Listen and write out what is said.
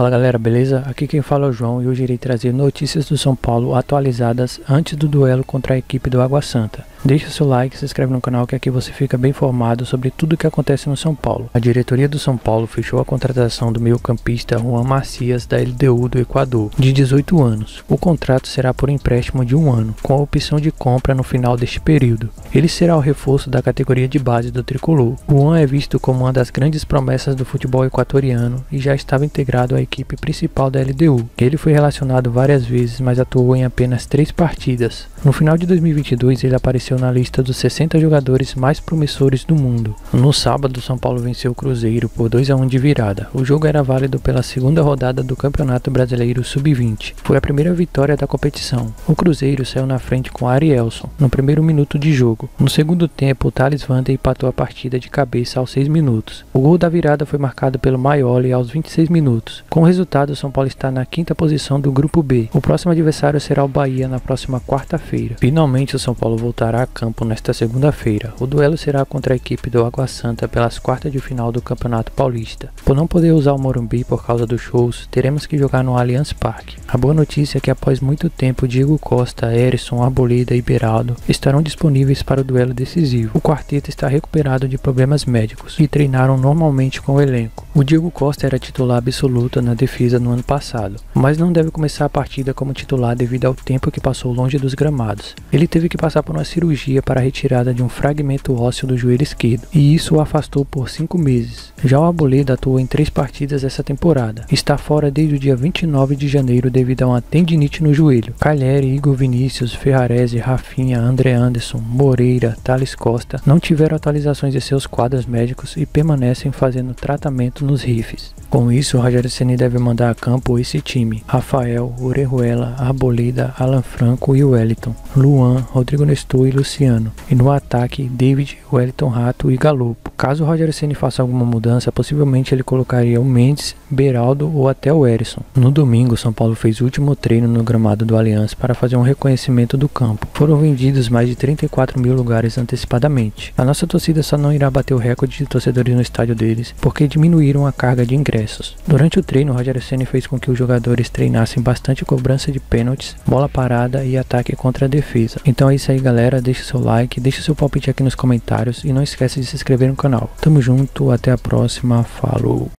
Fala galera, beleza? Aqui quem fala é o João e hoje irei trazer notícias do São Paulo atualizadas antes do duelo contra a equipe do Água Santa. Deixa seu like, se inscreve no canal que aqui você fica bem informado sobre tudo o que acontece no São Paulo. A diretoria do São Paulo fechou a contratação do meio-campista Juan Macias da LDU do Equador, de 18 anos. O contrato será por empréstimo de um ano, com a opção de compra no final deste período. Ele será o reforço da categoria de base do tricolor. Juan é visto como uma das grandes promessas do futebol equatoriano e já estava integrado à equipe principal da LDU. Ele foi relacionado várias vezes, mas atuou em apenas três partidas. No final de 2022, ele apareceu na lista dos 60 jogadores mais promissores do mundo. No sábado, São Paulo venceu o Cruzeiro por 2 a 1 de virada. O jogo era válido pela segunda rodada do Campeonato Brasileiro Sub-20. Foi a primeira vitória da competição. O Cruzeiro saiu na frente com Arielson no primeiro minuto de jogo. No segundo tempo, o Thales Vander empatou a partida de cabeça aos 6 minutos. O gol da virada foi marcado pelo Maioli aos 26 minutos. Com o resultado, o São Paulo está na quinta posição do grupo B. O próximo adversário será o Bahia na próxima quarta-feira feira Finalmente o São Paulo voltará a campo nesta segunda-feira. O duelo será contra a equipe do Água Santa pelas quartas de final do Campeonato Paulista. Por não poder usar o Morumbi por causa dos shows, teremos que jogar no Allianz Parque. A boa notícia é que após muito tempo Diego Costa, Erison, Arboleda e Beraldo estarão disponíveis para o duelo decisivo. O quarteto está recuperado de problemas médicos e treinaram normalmente com o elenco. O Diego Costa era titular absoluto na defesa no ano passado, mas não deve começar a partida como titular devido ao tempo que passou longe dos gramados ele teve que passar por uma cirurgia para a retirada de um fragmento ósseo do joelho esquerdo, e isso o afastou por cinco meses. Já o Aboleda atuou em três partidas essa temporada. Está fora desde o dia 29 de janeiro devido a uma tendinite no joelho. Calheri, Igor Vinícius, Ferrarese, Rafinha, André Anderson, Moreira, Thales Costa não tiveram atualizações de seus quadros médicos e permanecem fazendo tratamento nos rifes. Com isso, Rogério Ceni deve mandar a campo esse time: Rafael, Orejuela, Arboleda, Alan Franco e Wellington, Luan, Rodrigo Nestor e Luciano. E no ataque, David, Wellington Rato e Galopo. Caso o Rogério Ceni faça alguma mudança, possivelmente ele colocaria o Mendes, Beraldo ou até o Erisson. No domingo, São Paulo fez o último treino no gramado do Allianz para fazer um reconhecimento do campo. Foram vendidos mais de 34 mil lugares antecipadamente. A nossa torcida só não irá bater o recorde de torcedores no estádio deles, porque diminuíram a carga de ingressos Durante o treino, Rogério Ceni fez com que os jogadores treinassem bastante cobrança de pênaltis, bola parada e ataque contra a defesa. Então é isso aí, galera. Deixa seu like, deixa seu palpite aqui nos comentários e não esquece de se inscrever no canal. Tamo junto, até a próxima, falou!